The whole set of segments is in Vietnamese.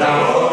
Sarah.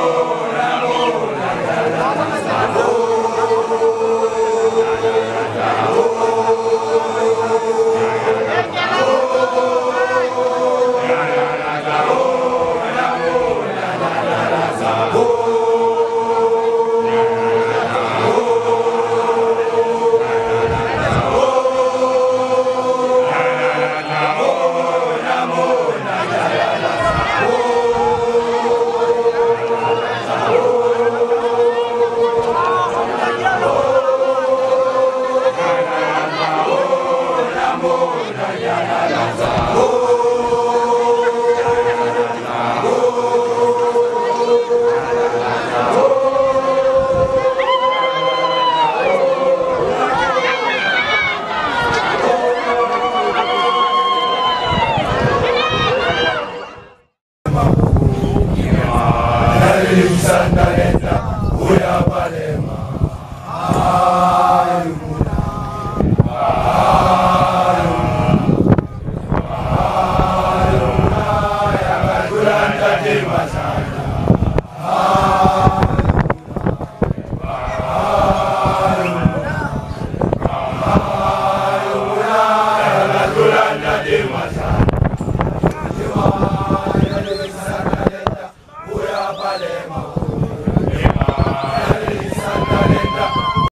Viva!